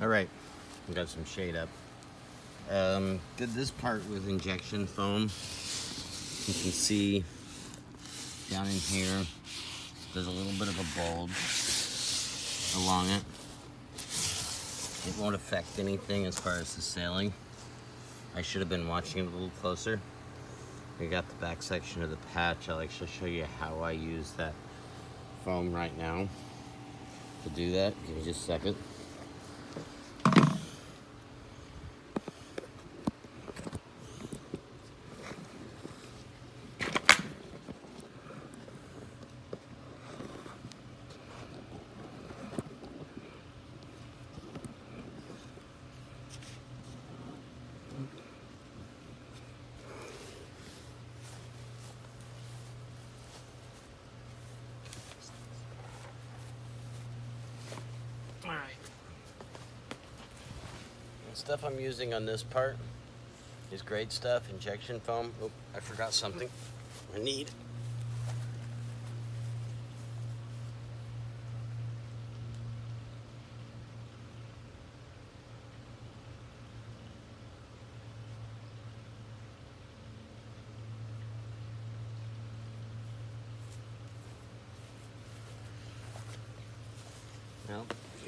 All right, we got some shade up. Um, did this part with injection foam. You can see down in here, there's a little bit of a bulge along it. It won't affect anything as far as the sailing. I should have been watching it a little closer. We got the back section of the patch. I'll actually show you how I use that foam right now. To do that, give me just a second. Stuff I'm using on this part is great stuff, injection foam. Oh, I forgot something. I need.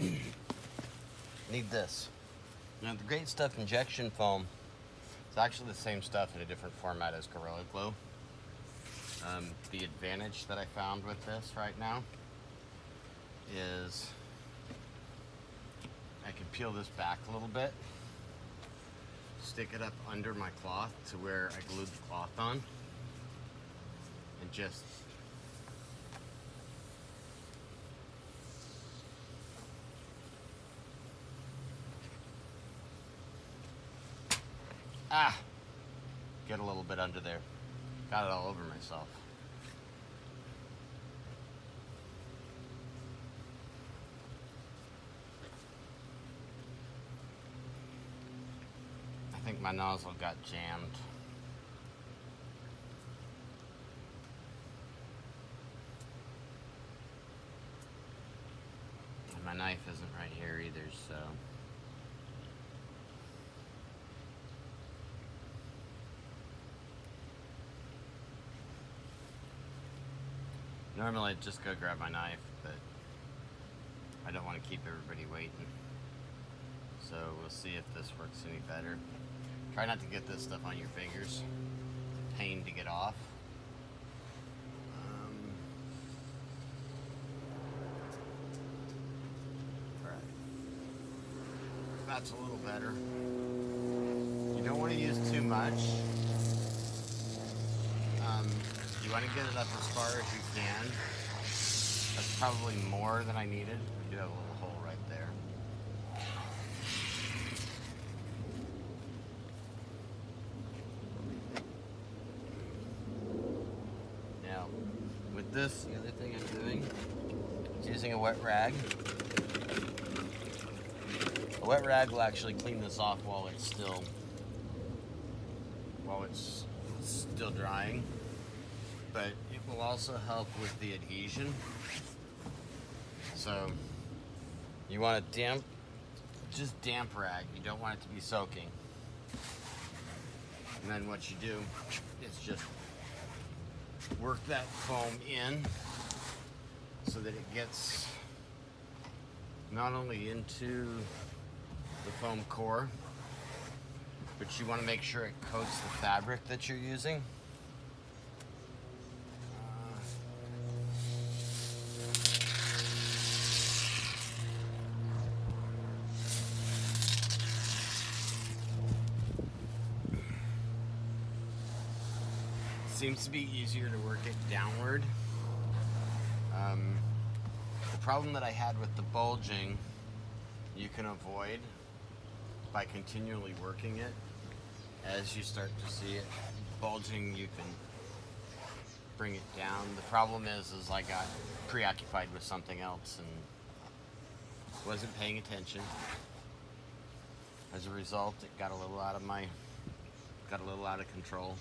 Need this. Now the great stuff injection foam is actually the same stuff in a different format as Gorilla Glue. Um, the advantage that I found with this right now is I can peel this back a little bit, stick it up under my cloth to where I glued the cloth on, and just Ah, get a little bit under there. Got it all over myself. I think my nozzle got jammed. My knife isn't right here either, so. Normally I'd just go grab my knife, but I don't want to keep everybody waiting. So we'll see if this works any better. Try not to get this stuff on your fingers. It's a pain to get off. Um. That's a little better. You don't want to use too much. Um, you want to get it up far as you can. That's probably more than I needed. I do have a little hole right there. Now, with this, the other thing I'm doing is using a wet rag. A wet rag will actually clean this off while it's still while it's still drying but will also help with the adhesion. So you want a damp, just damp rag. You don't want it to be soaking. And then what you do is just work that foam in so that it gets not only into the foam core, but you want to make sure it coats the fabric that you're using. Seems to be easier to work it downward. Um, the problem that I had with the bulging, you can avoid by continually working it. As you start to see it bulging, you can bring it down. The problem is, is I got preoccupied with something else and wasn't paying attention. As a result, it got a little out of my, got a little out of control.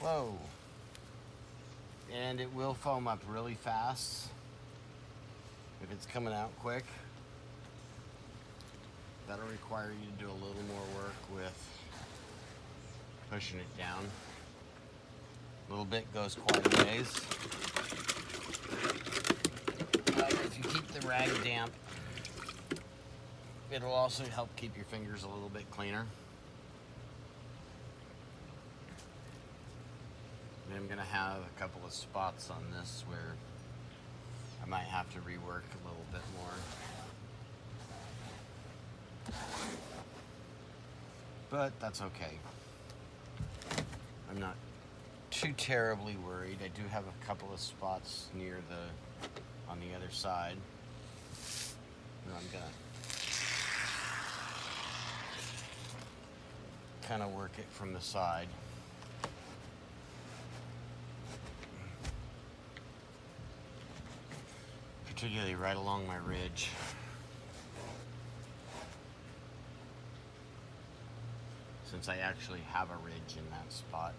Whoa. And it will foam up really fast. If it's coming out quick, that'll require you to do a little more work with pushing it down. A little bit goes quite a ways. But if you keep the rag damp, it'll also help keep your fingers a little bit cleaner. And I'm gonna have a couple of spots on this where I might have to rework a little bit more. But that's okay. I'm not too terribly worried. I do have a couple of spots near the on the other side. And I'm gonna kind of work it from the side. Particularly right along my ridge. Since I actually have a ridge in that spot.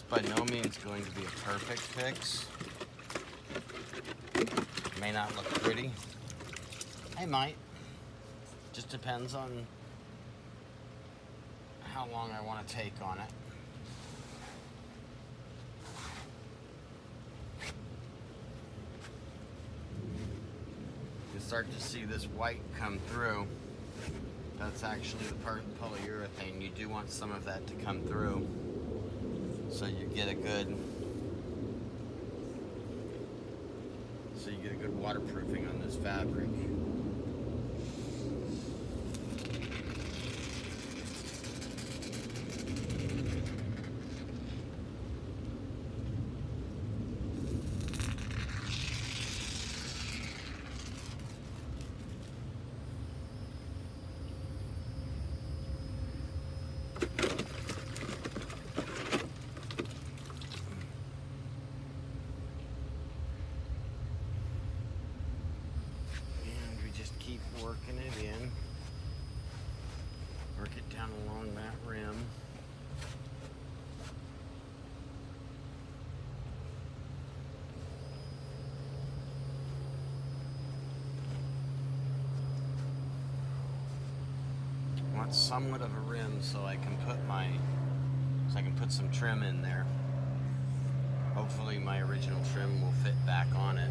It's by no means going to be a perfect fix. It may not look pretty. It might. Just depends on how long I want to take on it. You start to see this white come through. That's actually the part of the polyurethane. You do want some of that to come through so you get a good so you get a good waterproofing on this fabric. And we just keep working it in. Work it down along that rim. Somewhat of a rim so I can put my so I can put some trim in there. Hopefully my original trim will fit back on it.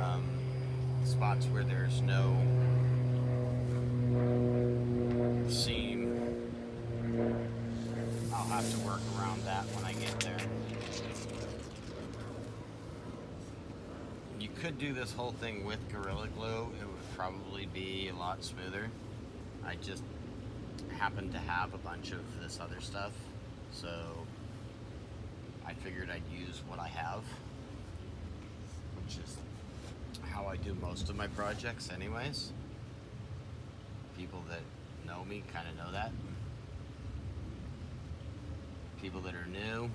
Um, spots where there's no seam, I'll have to work around that when I get there. You could do this whole thing with Gorilla Glue. It would probably be a lot smoother. I just happened to have a bunch of this other stuff, so I figured I'd use what I have, which is how I do most of my projects anyways. People that know me kind of know that. People that are new,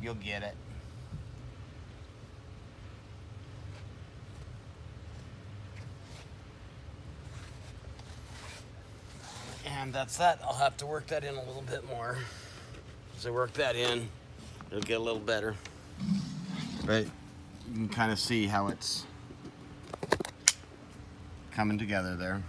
you'll get it. And that's that. I'll have to work that in a little bit more. As I work that in, it'll get a little better. But you can kind of see how it's coming together there.